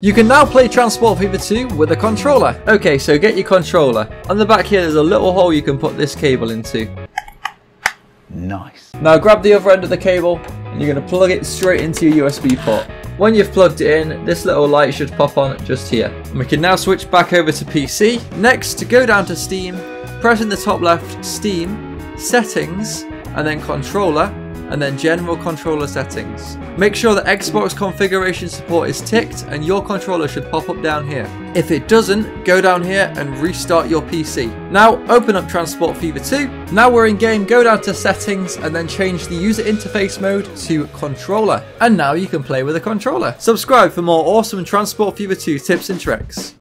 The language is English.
You can now play Transport Fever 2 with a controller. Okay, so get your controller. On the back here there's a little hole you can put this cable into. Nice. Now grab the other end of the cable and you're going to plug it straight into your USB port. When you've plugged it in, this little light should pop on just here. And we can now switch back over to PC. Next, to go down to Steam, press in the top left Steam, Settings, and then Controller, and then General Controller Settings. Make sure that Xbox configuration support is ticked and your controller should pop up down here. If it doesn't, go down here and restart your PC. Now open up Transport Fever 2. Now we're in game, go down to Settings and then change the user interface mode to Controller. And now you can play with a controller. Subscribe for more awesome Transport Fever 2 tips and tricks.